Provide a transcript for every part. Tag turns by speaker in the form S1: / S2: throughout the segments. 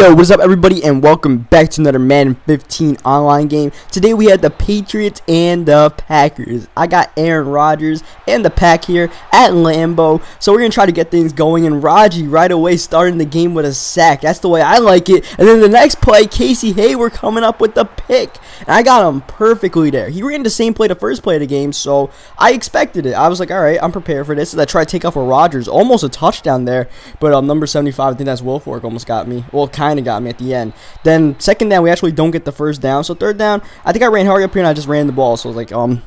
S1: Yo, what's up everybody and welcome back to another Madden 15 online game. Today we had the Patriots and the Packers. I got Aaron Rodgers and the Pack here at Lambeau. So we're going to try to get things going and Raji right away starting the game with a sack. That's the way I like it. And then the next play, Casey Hayward coming up with the pick. And I got him perfectly there. He ran the same play the first play of the game, so I expected it. I was like, alright, I'm prepared for this. As I tried to take off with Rodgers. Almost a touchdown there. But um, number 75, I think that's Wilfork, almost got me. Well, kind kind of got me at the end. Then second down, we actually don't get the first down. So third down, I think I ran hard up here and I just ran the ball. So like, um,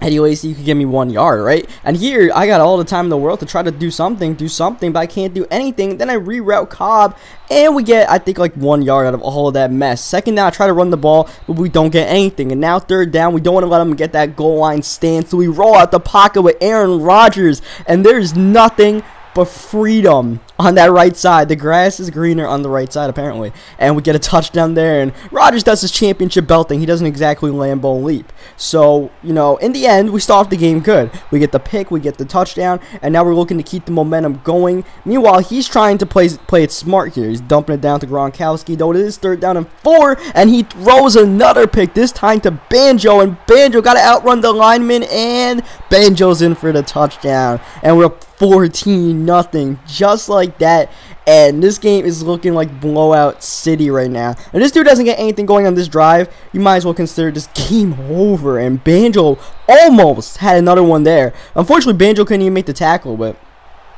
S1: Eddie Lacy, you could give me one yard, right? And here, I got all the time in the world to try to do something, do something, but I can't do anything. Then I reroute Cobb, and we get, I think, like one yard out of all of that mess. Second down, I try to run the ball, but we don't get anything. And now third down, we don't want to let them get that goal line stand, so we roll out the pocket with Aaron Rodgers, and there's nothing but freedom on that right side. The grass is greener on the right side, apparently. And we get a touchdown there. And Rodgers does his championship belt thing. He doesn't exactly Lambeau leap. So, you know, in the end, we start the game good. We get the pick, we get the touchdown, and now we're looking to keep the momentum going. Meanwhile, he's trying to play, play it smart here. He's dumping it down to Gronkowski, though it is third down and four, and he throws another pick, this time to Banjo, and Banjo got to outrun the lineman, and Banjo's in for the touchdown. And we're 14 nothing just like that. And this game is looking like blowout city right now. And this dude doesn't get anything going on this drive. You might as well consider this game over. And Banjo almost had another one there. Unfortunately Banjo couldn't even make the tackle but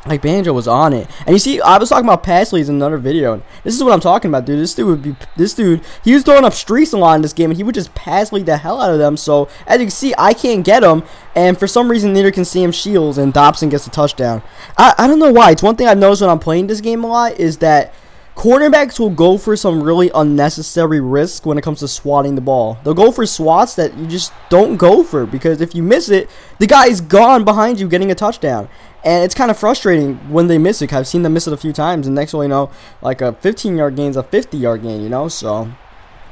S1: like Banjo was on it, and you see, I was talking about Pasley's in another video. And this is what I'm talking about, dude. This dude would be, this dude, he was throwing up streaks a lot in this game, and he would just pass lead the hell out of them. So as you can see, I can't get him, and for some reason, neither can Sam Shields, and Dobson gets a touchdown. I I don't know why. It's one thing I've noticed when I'm playing this game a lot is that Cornerbacks will go for some really unnecessary risk when it comes to swatting the ball. They'll go for swats that you just don't go for because if you miss it, the guy's gone behind you getting a touchdown. And it's kind of frustrating when they miss it. I've seen them miss it a few times, and next you know, like a 15 yard gain is a 50 yard gain, you know? So,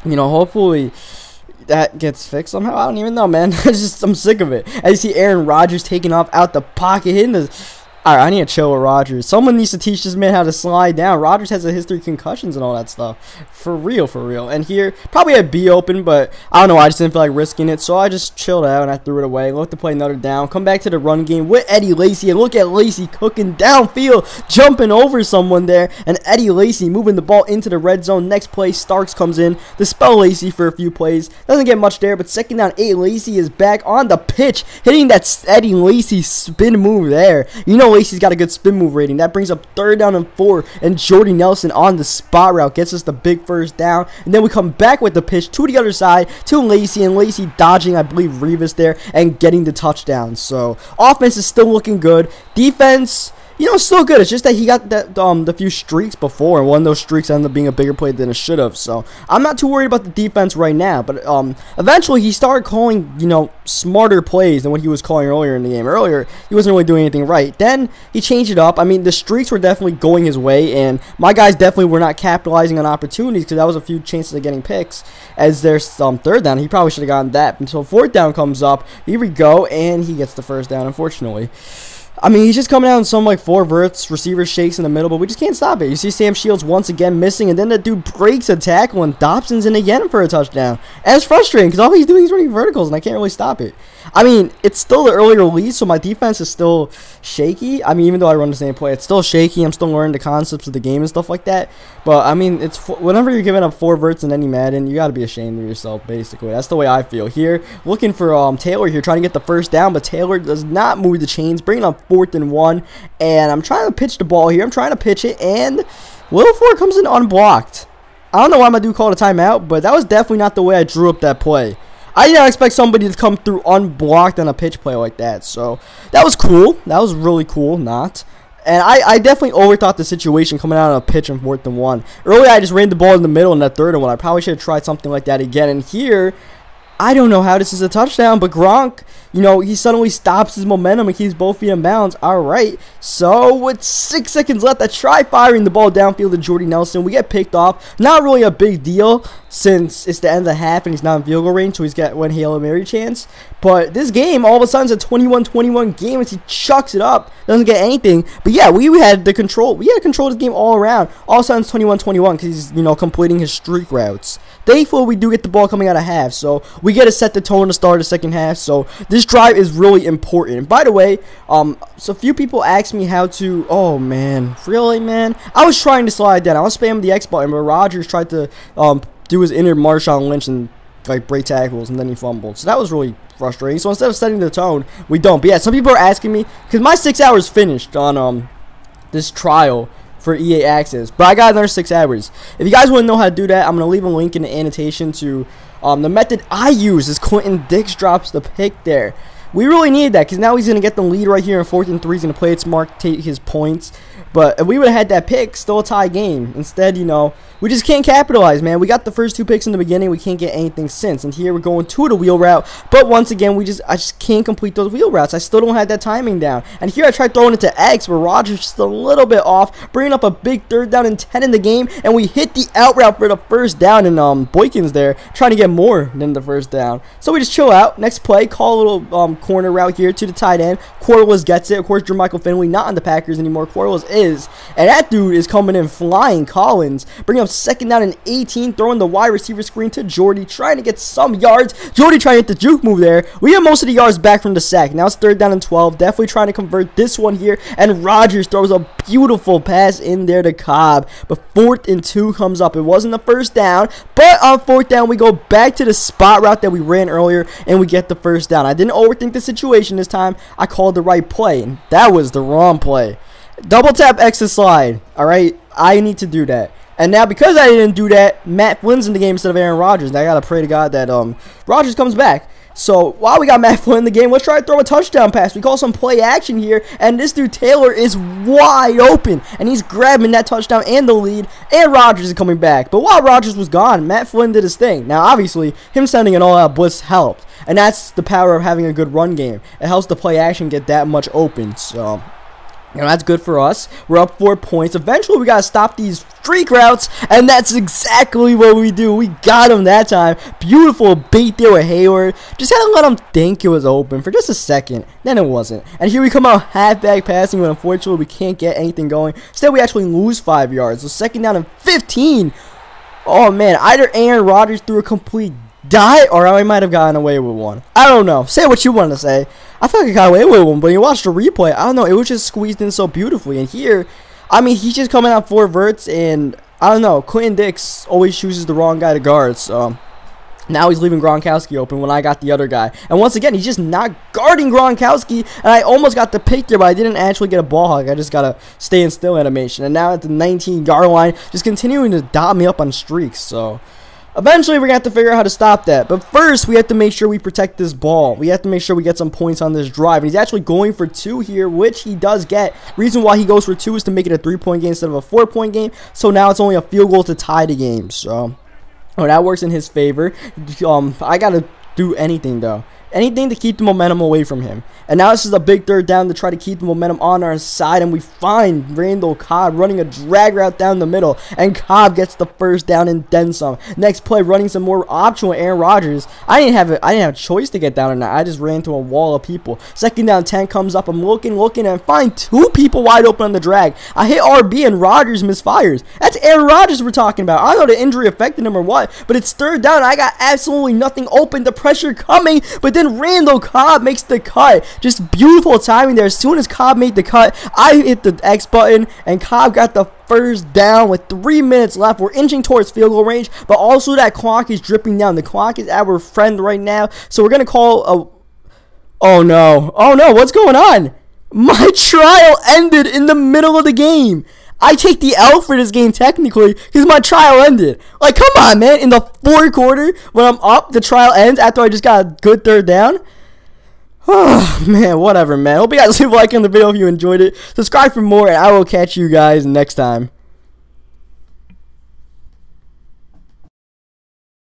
S1: you know, hopefully that gets fixed somehow. I don't even know, man. I just I'm sick of it. I see Aaron Rodgers taking off out the pocket, hitting the Alright, I need to chill with Rodgers. Someone needs to teach this man how to slide down. Rodgers has a history of concussions and all that stuff. For real, for real. And here, probably had B open, but I don't know. I just didn't feel like risking it. So I just chilled out and I threw it away. Look to play another down. Come back to the run game with Eddie Lacy. And look at Lacy cooking downfield, jumping over someone there. And Eddie Lacy moving the ball into the red zone. Next play, Starks comes in to spell Lacy for a few plays. Doesn't get much there, but second down, eight. Lacy is back on the pitch, hitting that Eddie Lacy spin move there. You know, Lacy's got a good spin move rating. That brings up third down and four. And Jordy Nelson on the spot route gets us the big first down. And then we come back with the pitch to the other side to Lacy. And Lacy dodging, I believe, Revis there and getting the touchdown. So offense is still looking good. Defense you know, still good. It's just that he got that um the few streaks before, and one of those streaks ended up being a bigger play than it should have. So I'm not too worried about the defense right now. But um, eventually he started calling you know smarter plays than what he was calling earlier in the game. Earlier he wasn't really doing anything right. Then he changed it up. I mean, the streaks were definitely going his way, and my guys definitely were not capitalizing on opportunities because that was a few chances of getting picks. As there's um, third down, he probably should have gotten that. Until fourth down comes up, here we go, and he gets the first down. Unfortunately. I mean, he's just coming out in some like four verts, receiver shakes in the middle, but we just can't stop it. You see Sam Shields once again missing, and then the dude breaks a tackle, and Dobson's in again for a touchdown. And it's frustrating because all he's doing is running verticals, and I can't really stop it. I mean, it's still the early release, so my defense is still shaky. I mean, even though I run the same play, it's still shaky. I'm still learning the concepts of the game and stuff like that. But I mean, it's whenever you're giving up four verts in any Madden, you got to be ashamed of yourself. Basically, that's the way I feel here. Looking for um Taylor here, trying to get the first down, but Taylor does not move the chains, bringing up fourth and one. And I'm trying to pitch the ball here. I'm trying to pitch it, and Wilfork comes in unblocked. I don't know why my dude called a timeout, but that was definitely not the way I drew up that play. I did not expect somebody to come through unblocked on a pitch play like that. So that was cool. That was really cool. Not. And I, I definitely overthought the situation coming out on a pitch and fourth and one. Earlier, I just ran the ball in the middle in that third and one. I probably should have tried something like that again. And here, I don't know how this is a touchdown, but Gronk, you know, he suddenly stops his momentum and keeps both feet in bounds. All right. So with six seconds left, I try firing the ball downfield to Jordy Nelson. We get picked off. Not really a big deal since it's the end of the half and he's not in field goal range, so he's got one Hail Mary chance. But this game, all of a sudden, it's a 21-21 game as he chucks it up. Doesn't get anything. But yeah, we had the control. We had to control this game all around. All of a sudden, it's 21-21 because he's, you know, completing his streak routes. Thankfully, we do get the ball coming out of half, so we get to set the tone to start the second half. So this drive is really important. By the way, um, so few people asked me how to. Oh man, really, man? I was trying to slide down. I was spamming the X button, but Rodgers tried to um do his inner Marshawn Lynch and like break tackles, and then he fumbled. So that was really frustrating. So instead of setting the tone, we don't. But yeah, some people are asking me because my six hours finished on um this trial for EA Access. But I got another six hours. If you guys want to know how to do that, I'm going to leave a link in the annotation to um, the method I use is Clinton Dix drops the pick there. We really need that because now he's going to get the lead right here in fourth and three. He's going to play it smart, take his points. But if we would have had that pick, still a tie game. Instead, you know, we just can't capitalize, man. We got the first two picks in the beginning. We can't get anything since. And here we're going to the wheel route. But once again, we just I just can't complete those wheel routes. I still don't have that timing down. And here I tried throwing it to X, but Rodgers just a little bit off, bringing up a big third down and 10 in the game. And we hit the out route for the first down. And um, Boykins there trying to get more than the first down. So we just chill out. Next play, call a little um, corner route here to the tight end. Quarless gets it. Of course, Jermichael Finley not on the Packers anymore. Quarless is. And that dude is coming in flying. Collins bringing up second down and 18, throwing the wide receiver screen to Jordy, trying to get some yards. Jordy trying to hit the juke move there. We have most of the yards back from the sack. Now it's third down and 12. Definitely trying to convert this one here. And Rodgers throws a beautiful pass in there to Cobb. But fourth and two comes up. It wasn't the first down, but on fourth down, we go back to the spot route that we ran earlier, and we get the first down. I didn't overthink the situation this time. I called the right play, and that was the wrong play. Double tap X to slide. All right, I need to do that. And now because I didn't do that, Matt Flynn's in the game instead of Aaron Rodgers. And I gotta pray to God that um Rodgers comes back. So while we got Matt Flynn in the game, let's try to throw a touchdown pass. We call some play action here, and this dude Taylor is wide open, and he's grabbing that touchdown and the lead, and Rodgers is coming back. But while Rodgers was gone, Matt Flynn did his thing. Now, obviously, him sending an all-out blitz helped, and that's the power of having a good run game. It helps the play action get that much open. So you know, that's good for us. We're up four points. Eventually, we got to stop these streak routes, and that's exactly what we do. We got him that time. Beautiful bait there with Hayward. Just had to let him think it was open for just a second. Then it wasn't. And here we come out halfback passing, but unfortunately, we can't get anything going. Instead, we actually lose five yards. So second down and 15. Oh, man. Either Aaron Rodgers threw a complete die, or I might have gotten away with one. I don't know. Say what you want to say. I feel like I got away with one, but you watch the replay, I don't know. It was just squeezed in so beautifully. And here, I mean, he's just coming out four verts, and I don't know. Clinton Dix always chooses the wrong guy to guard, so. Now he's leaving Gronkowski open when I got the other guy. And once again, he's just not guarding Gronkowski. And I almost got the pick there, but I didn't actually get a ball hug. I just got a stay still animation. And now at the 19 yard line, just continuing to dot me up on streaks. So Eventually, we're going to have to figure out how to stop that. But first, we have to make sure we protect this ball. We have to make sure we get some points on this drive. And he's actually going for two here, which he does get. Reason why he goes for two is to make it a three-point game instead of a four-point game. So now it's only a field goal to tie the game. So, oh, that works in his favor. Um, I got to do anything, though. Anything to keep the momentum away from him. And now this is a big third down to try to keep the momentum on our side. And we find Randall Cobb running a drag route down the middle. And Cobb gets the first down and then some. Next play, running some more option with Aaron Rodgers. I didn't have a, I didn't have a choice to get down or not. I just ran to a wall of people. Second down 10 comes up. I'm looking, looking, and find two people wide open on the drag. I hit RB and Rodgers misfires. That's Aaron Rodgers we're talking about. I don't know the injury affected him or what, but it's third down. I got absolutely nothing open. The pressure coming, but then Randall Cobb makes the cut. Just beautiful timing there. As soon as Cobb made the cut, I hit the X button, and Cobb got the first down with three minutes left. We're inching towards field goal range, but also that clock is dripping down. The clock is our friend right now, so we're going to call a... Oh, no. Oh, no. What's going on? My trial ended in the middle of the game. I take the L for this game technically because my trial ended. Like, come on, man. In the fourth quarter, when I'm up, the trial ends after I just got a good third down. Oh, man, whatever, man. Hope you guys leave a like on the video if you enjoyed it. Subscribe for more, and I will catch you guys next time.